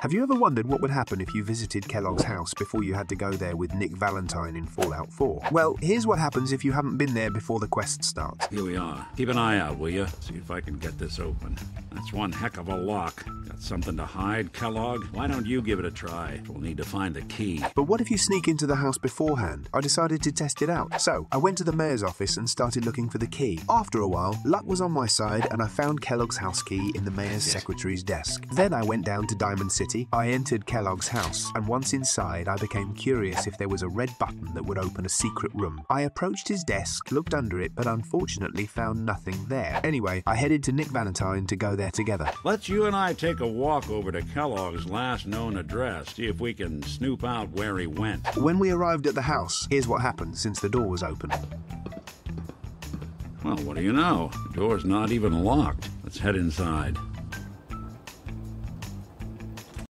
Have you ever wondered what would happen if you visited Kellogg's house before you had to go there with Nick Valentine in Fallout 4? Well, here's what happens if you haven't been there before the quest starts. Here we are. Keep an eye out, will you? See if I can get this open. That's one heck of a lock. Got something to hide, Kellogg? Why don't you give it a try? We'll need to find the key. But what if you sneak into the house beforehand? I decided to test it out. So, I went to the mayor's office and started looking for the key. After a while, luck was on my side and I found Kellogg's house key in the mayor's secretary's desk. Then I went down to Diamond City. I entered Kellogg's house, and once inside, I became curious if there was a red button that would open a secret room. I approached his desk, looked under it, but unfortunately found nothing there. Anyway, I headed to Nick Valentine to go there together. Let's you and I take a walk over to Kellogg's last known address, see if we can snoop out where he went. When we arrived at the house, here's what happened since the door was open. Well, what do you know? The door's not even locked. Let's head inside.